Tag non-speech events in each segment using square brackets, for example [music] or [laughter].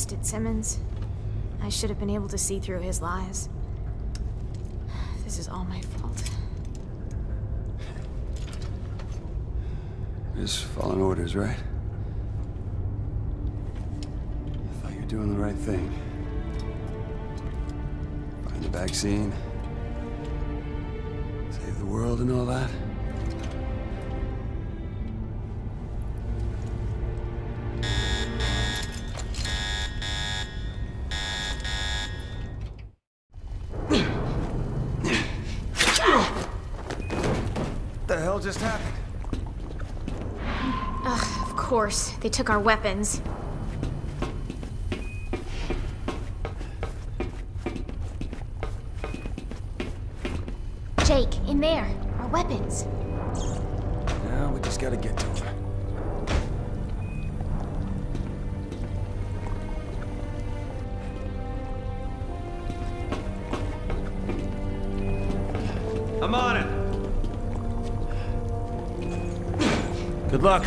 trusted Simmons. I should have been able to see through his lies. This is all my fault. Just following orders, right? I thought you were doing the right thing. Find the vaccine. Save the world and all that. They took our weapons. Jake, in there. Our weapons. Now we just gotta get to him. I'm on it. Good luck.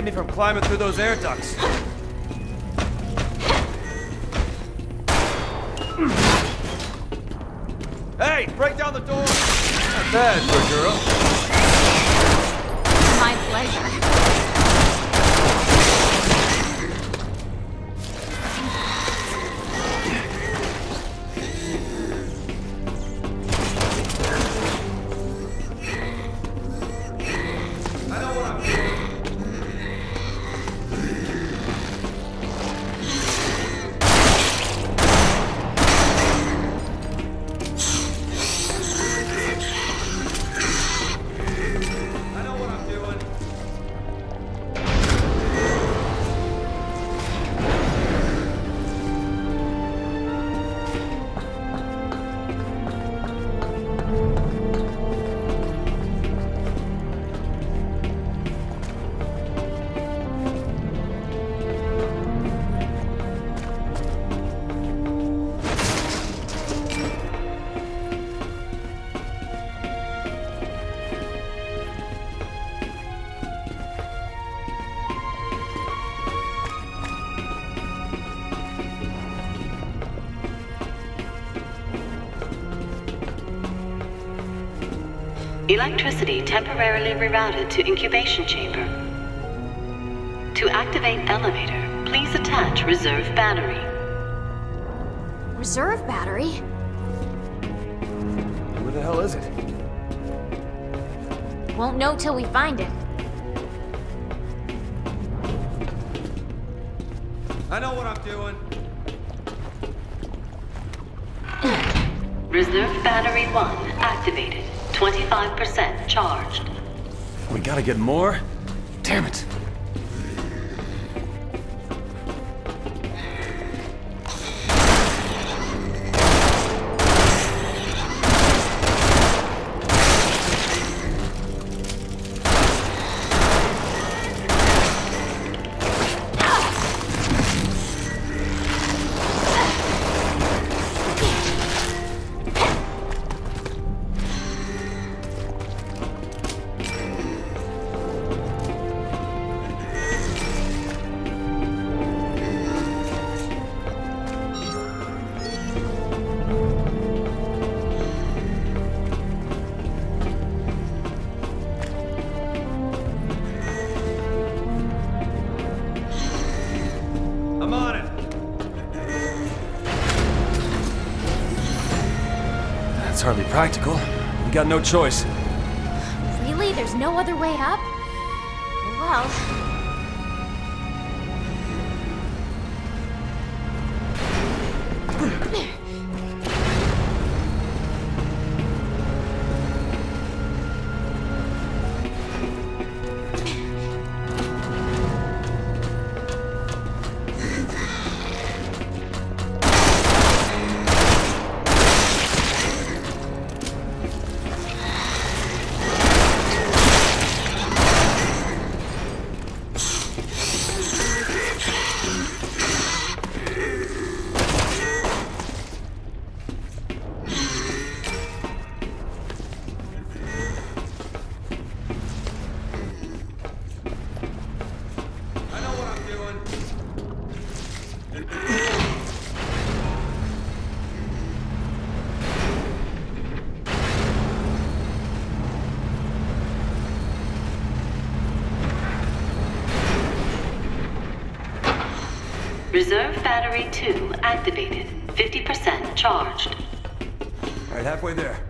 Save me from climbing through those air ducts. Hey, break down the door! Not bad for a girl. My pleasure. Electricity temporarily rerouted to incubation chamber. To activate elevator, please attach reserve battery. Reserve battery? Where the hell is it? Won't know till we find it. I know what I'm doing. Reserve battery 1 activated. 25% charged. We gotta get more? Damn it. Practical. We got no choice. Really? There's no other way up? Reserve battery 2 activated. 50% charged. All right, halfway there.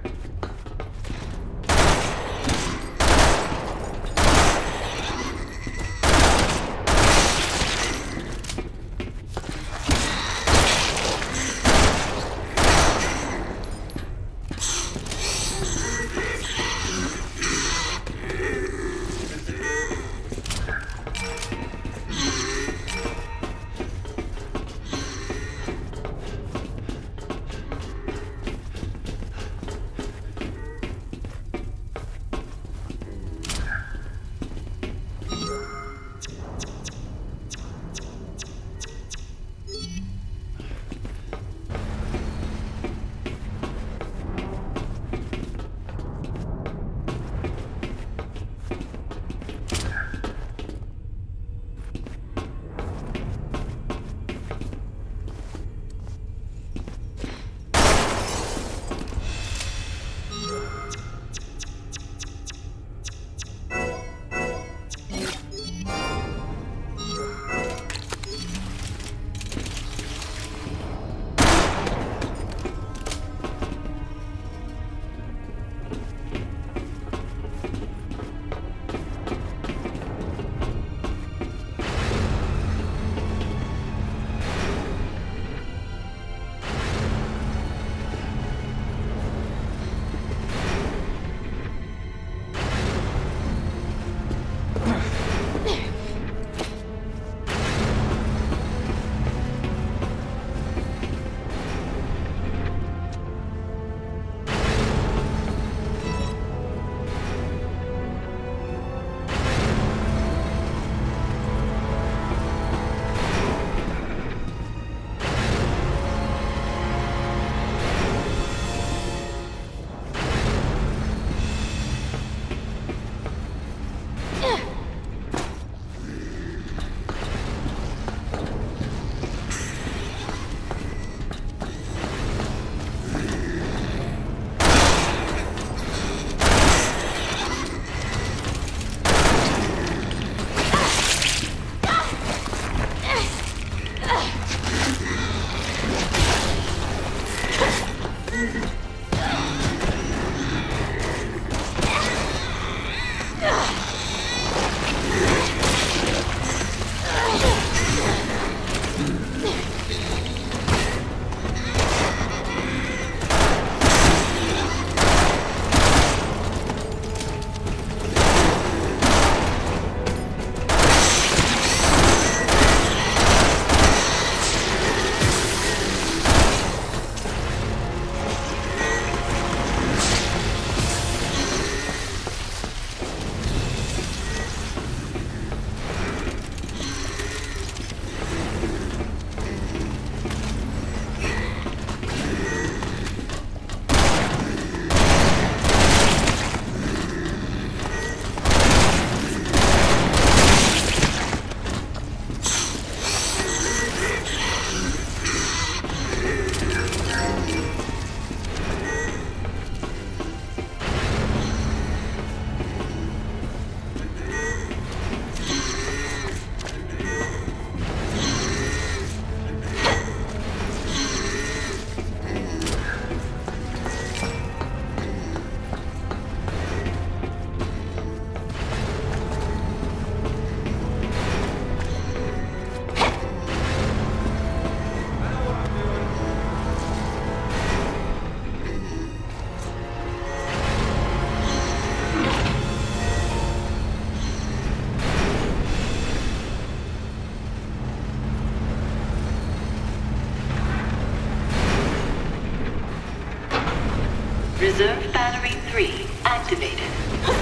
Reserve battery 3 activated.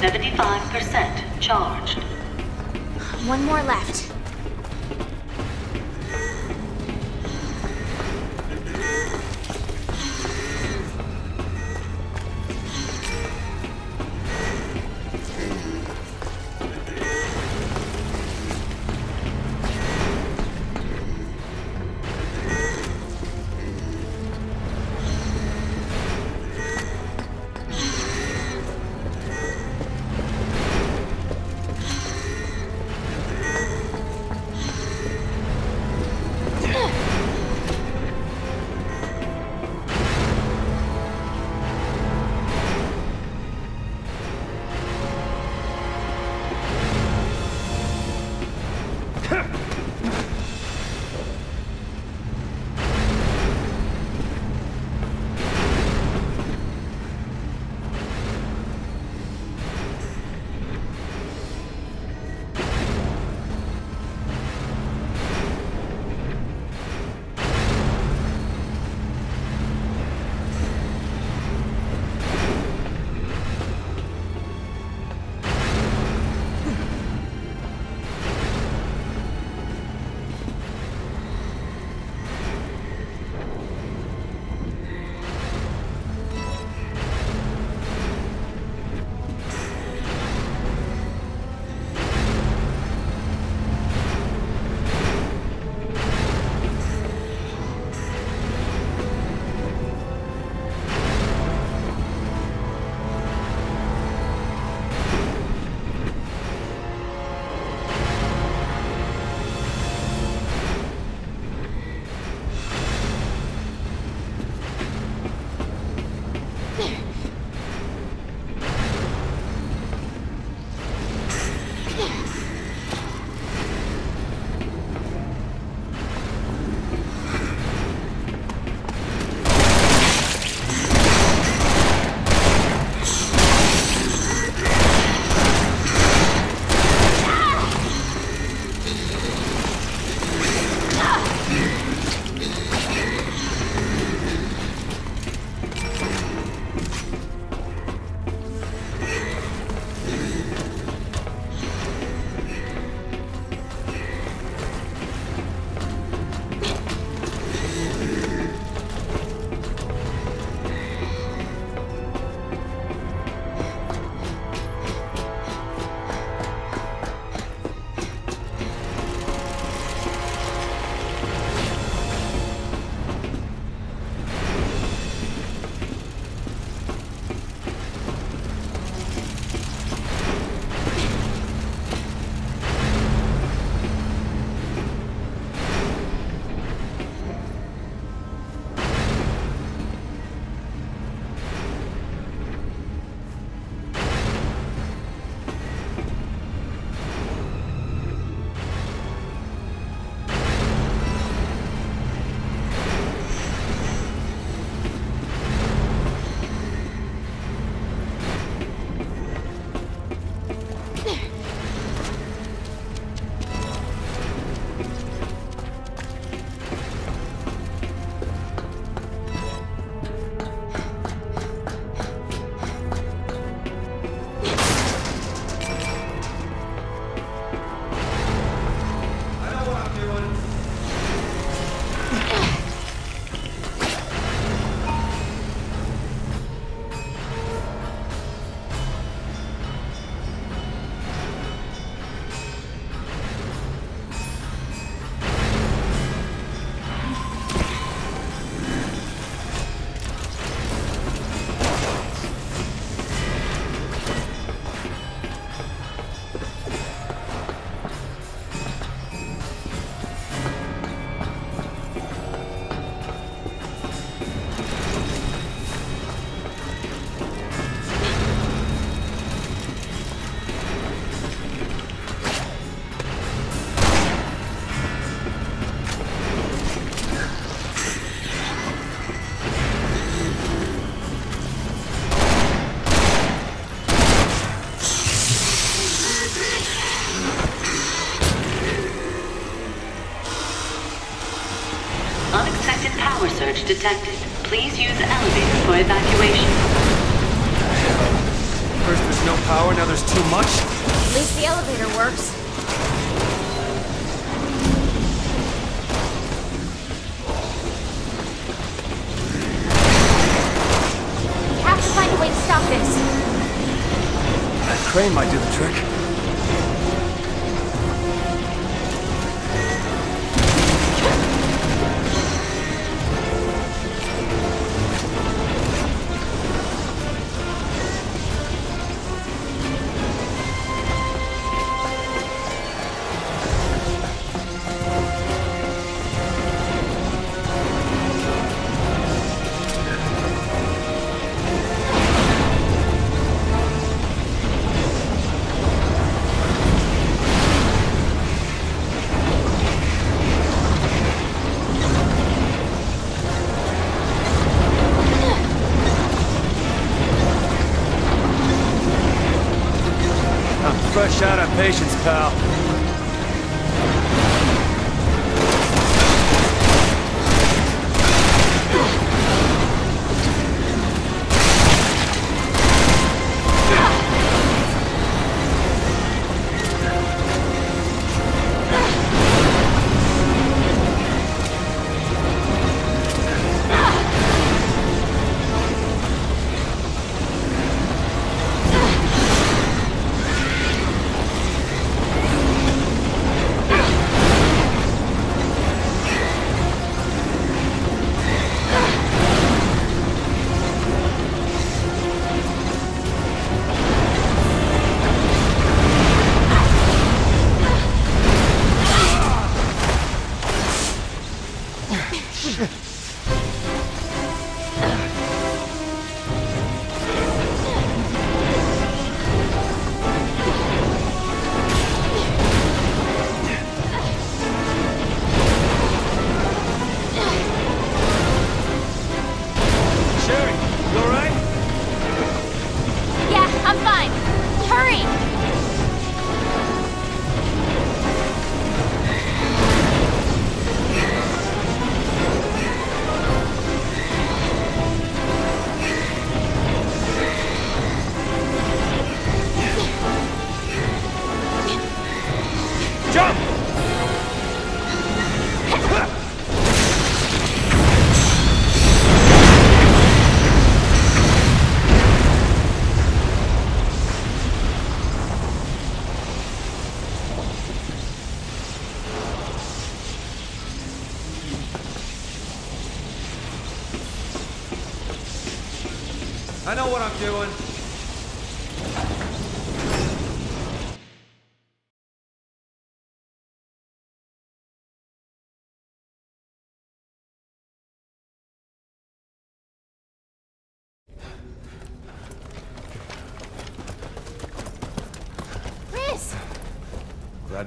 75% charged. One more left. Detected. Please use elevator for evacuation. First there's no power, now there's too much. At least the elevator works. We have to find a way to stop this. That crane might do the trick.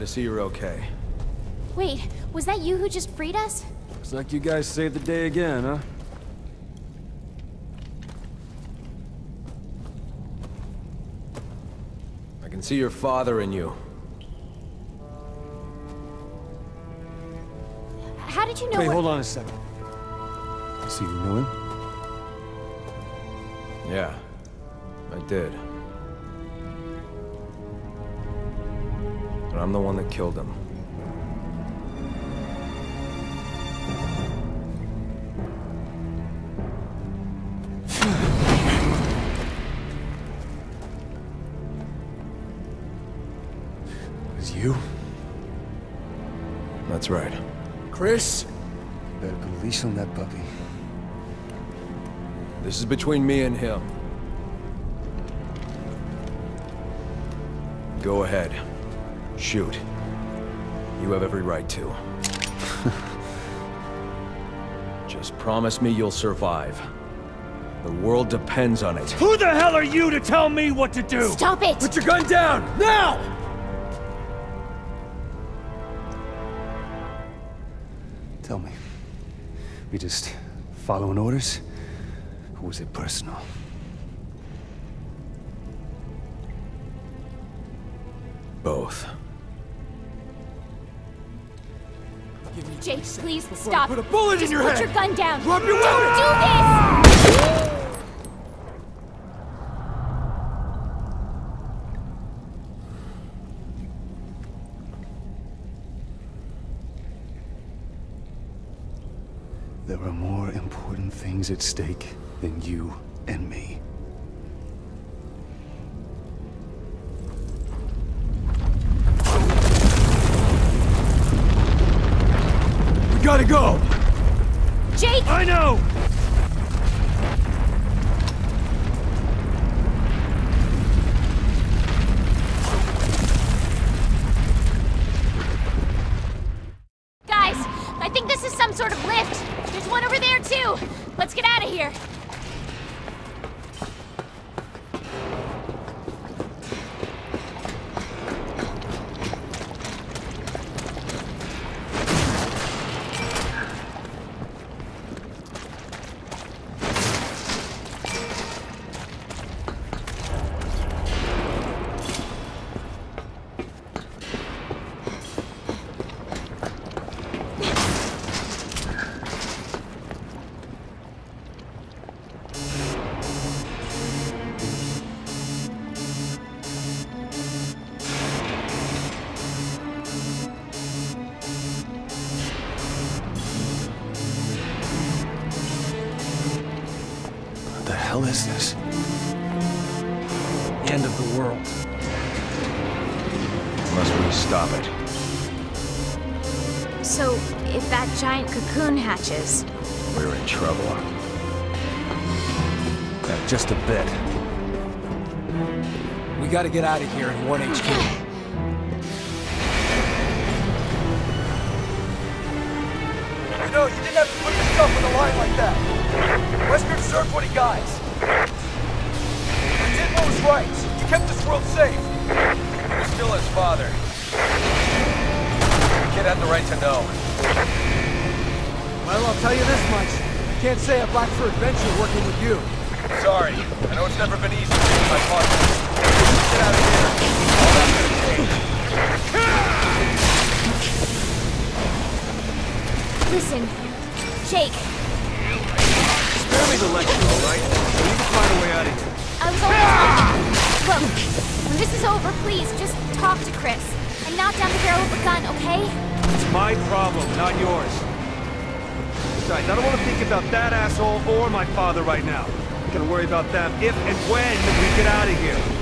To see you're okay. Wait, was that you who just freed us? Looks like you guys saved the day again, huh? I can see your father in you. How did you know Wait, hold on a second. So you knew him? Yeah, I did. I'm the one that killed him. It was you? That's right. Chris? You Better a leash on that puppy. This is between me and him. Go ahead. Shoot. You have every right to. [laughs] Just promise me you'll survive. The world depends on it. Who the hell are you to tell me what to do? Stop it! Put your gun down! Now! Tell me, we just following orders? Or was it personal? Please, stop. I put a bullet Just in your put head. Put your gun down. Drop your weapon. Don't do this. There are more important things at stake than you and me. Just a bit. We gotta get out of here in 1HQ. You know, you didn't have to put yourself on the line like that. Wesker served 20 guys. You did what was right. You kept this world safe. He was still his father. The kid had the right to know. Well, I'll tell you this much. I can't say I've lacked for adventure working with you. Sorry. I know it's never been easy being my partner. Get out of here. All that's gonna change. listen, Jake, Spare me the lecture, all right? We need to find a way out of here. I was almost Look, when this is over, please just talk to Chris and knock down the barrel of the gun, okay? It's my problem, not yours. Besides, I don't want to think about that asshole or my father right now. I'm gonna worry about them if and when we get out of here.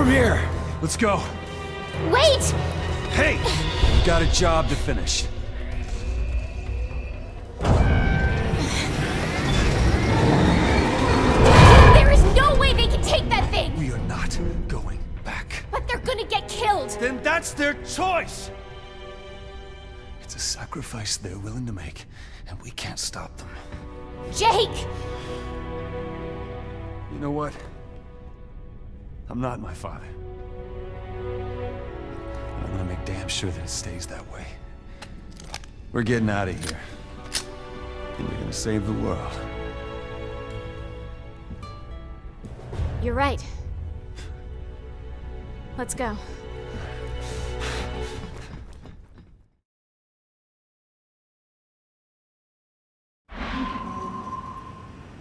From here. Let's go. Wait! Hey! We've got a job to finish. There is no way they can take that thing! We are not going back. But they're gonna get killed! Then that's their choice! It's a sacrifice they're willing to make, and we can't stop them. Jake! You know what? I'm not my father. And I'm gonna make damn sure that it stays that way. We're getting out of here. And you're gonna save the world. You're right. Let's go.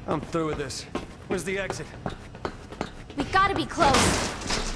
I'm through with this. Where's the exit? We gotta be close!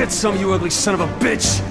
Get some, you ugly son of a bitch!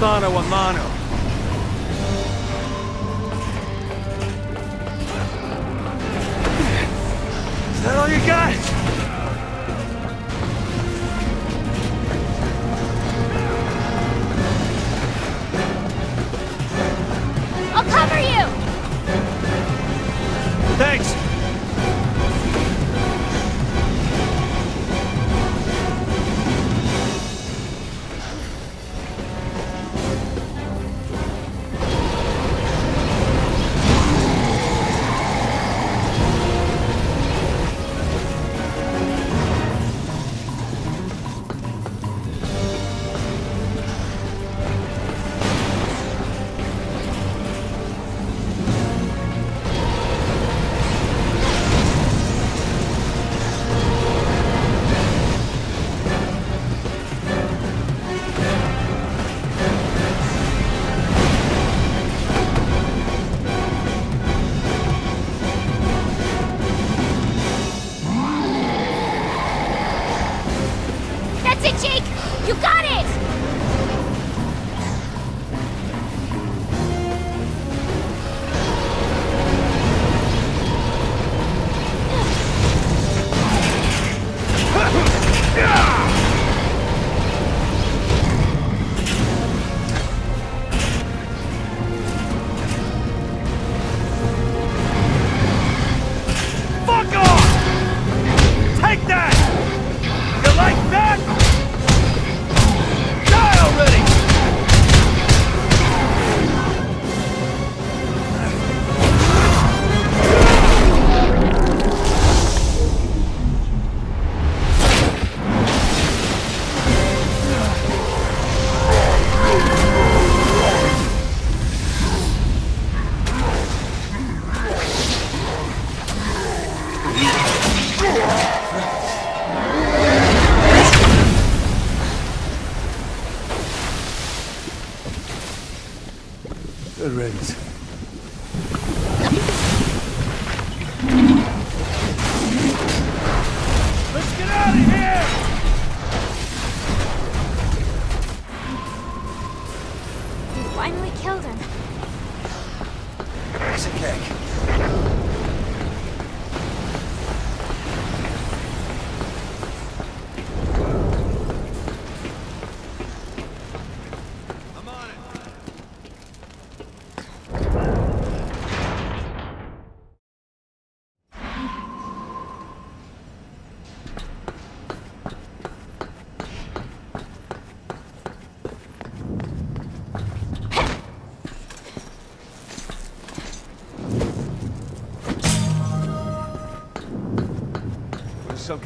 Mano a mano.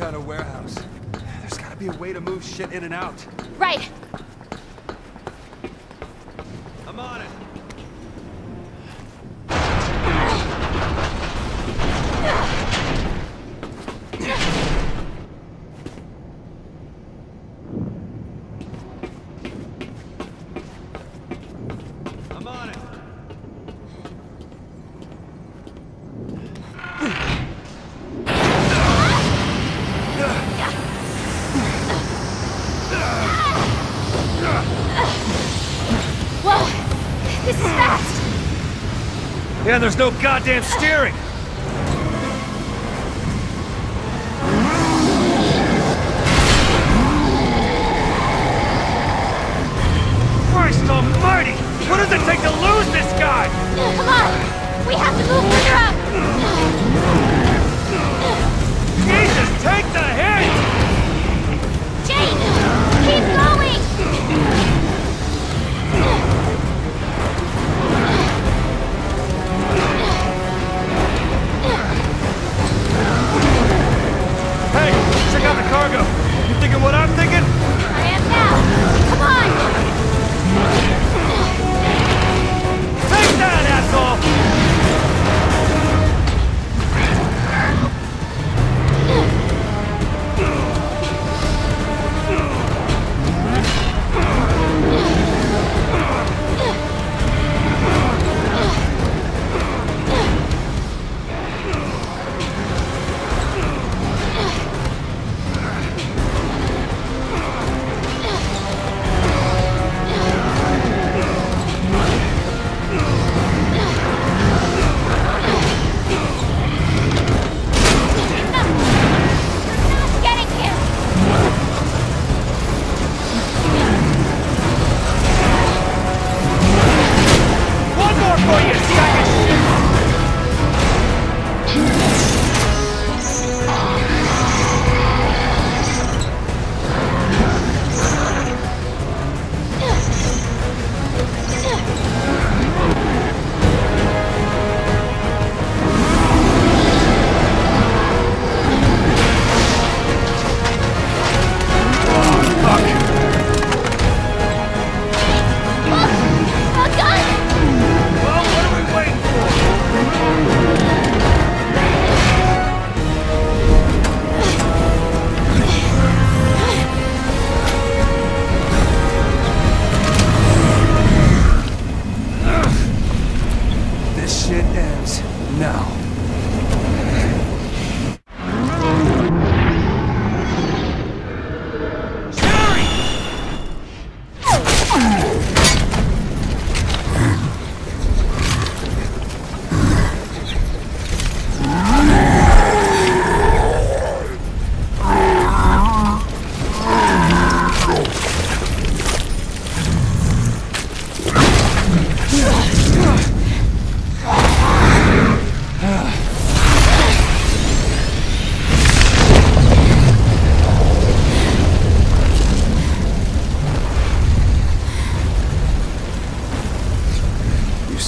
kind warehouse. There's gotta be a way to move shit in and out. Yeah, there's no goddamn steering!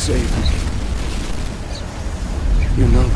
save me. You know